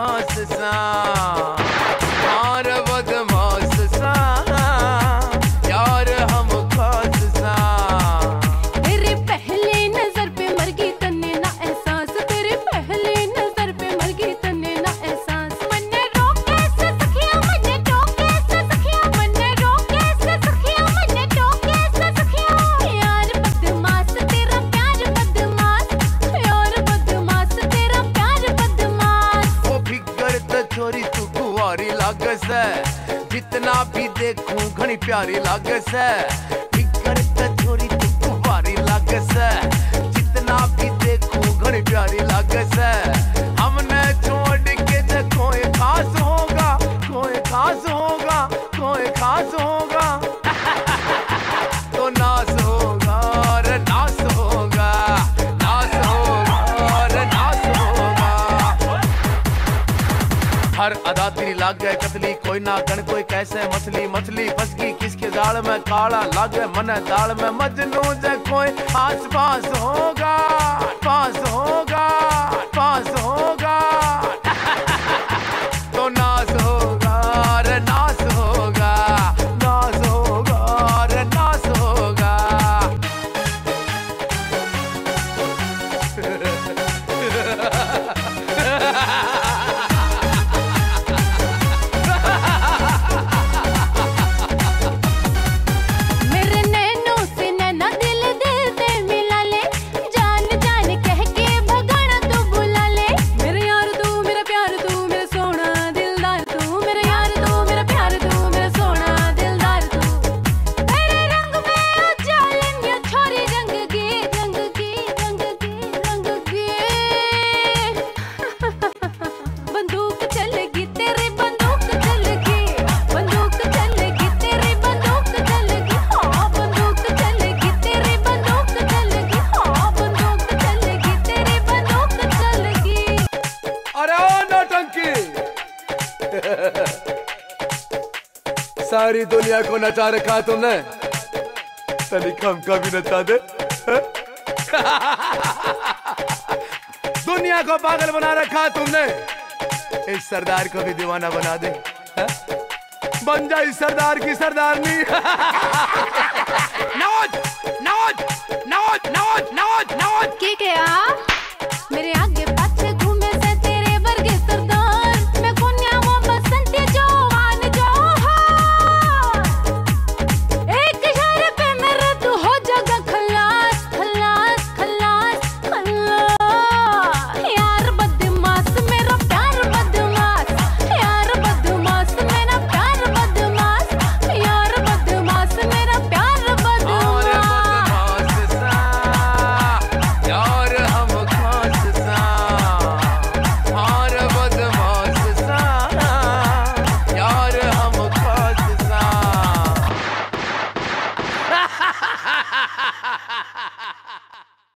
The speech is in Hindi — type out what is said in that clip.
फ़ेमस सा। लागस है। जितना भी देखूँ घनी प्यारी लागस है। लाग गए कतली, कोई ना कण कोई कैसे मछली मछली फसकी, किसके दाल में काला लागे, मन दाल में मजनू जे कोई आस पास होगा सारी दुनिया को नचा रखा तुमने। तनिक हमका भी नचा दे दुनिया को पागल बना रखा तुमने। इस सरदार को भी दीवाना बना दे बन जा इस सरदार की सरदारनी। नौज